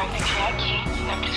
Check.